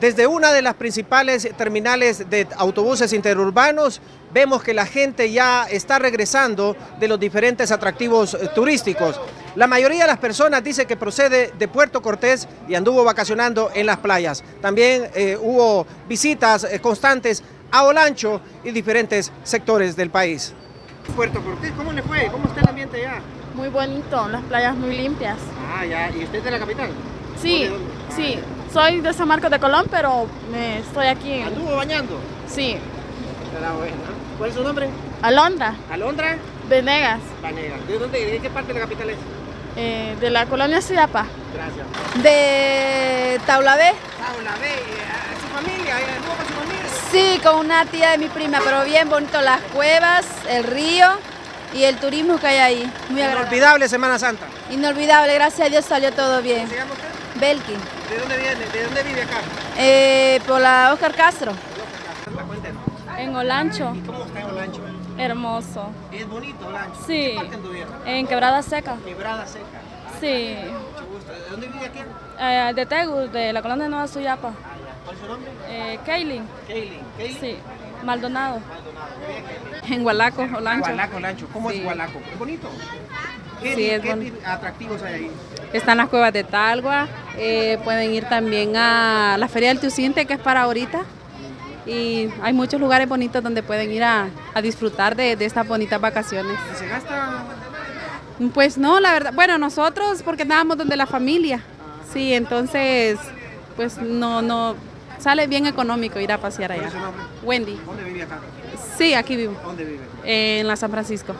Desde una de las principales terminales de autobuses interurbanos, vemos que la gente ya está regresando de los diferentes atractivos eh, turísticos. La mayoría de las personas dice que procede de Puerto Cortés y anduvo vacacionando en las playas. También eh, hubo visitas eh, constantes a Olancho y diferentes sectores del país. Puerto Cortés, ¿cómo le fue? ¿Cómo está el ambiente allá? Muy bonito, las playas muy limpias. Ah, ya. ¿Y usted es de la capital? Sí. Ah, sí. ya. Soy de San Marcos de Colón, pero me estoy aquí. en- ¿Anduvo bañando? Sí. Bueno. ¿Cuál es su nombre? Alondra, Alondra Venegas, Vanegas. ¿De dónde? ¿De qué parte de la capital es? eh, de la colonia Ciapa. Gracias. De Taula B. Paula, ve, eh, su familia, eh, anduvo con su familia. Sí, con una tía de mi prima, pero bien bonito las cuevas, el río y el turismo que hay ahí. Muy agradable. Inolvidable Semana Santa. Inolvidable, gracias a Dios salió todo bien. Belkin, ¿De dónde viene? ¿De dónde vive acá? eh, por la Oscar Castro. En Olancho, ¿Y cómo está Olancho? hermoso. Es bonito Olancho. Sí. ¿Qué parte anduvieron? En Quebrada Seca. Quebrada Seca. Sí. Mucho gusto. ¿De dónde vive aquí? Eh, de Tegu, de la colonia Nueva Suyapa. Ah. ¿Cuál es su nombre? Eh, Kaylin, Kaylin. Kaylin. sí. Maldonado. Maldonado. En Hualaco, Olancho. Gualaco, Olancho. ¿Cómo Sí. es Gualaco? ¿Es bonito? ¿Qué, Sí, es qué bonito. atractivos hay ahí? Están las cuevas de Talgua, eh, pueden ir también a la Feria del Tucinte, que es para ahorita. Y hay muchos lugares bonitos donde pueden ir a, a disfrutar de, de estas bonitas vacaciones. ¿Y se gasta? Pues no, la verdad, bueno, nosotros porque andábamos donde la familia. Sí, entonces, pues no, no, sale bien económico ir a pasear ¿Cuál allá. es su nombre? Wendy. ¿Dónde vive acá? Sí, aquí vivo, ¿Dónde vive? en la San Francisco.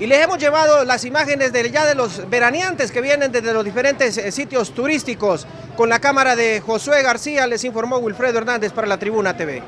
Y les hemos llevado las imágenes de ya de los veraneantes que vienen desde los diferentes eh, sitios turísticos. Con la cámara de Josué García les informó Wilfredo Hernández para la Tribuna TV.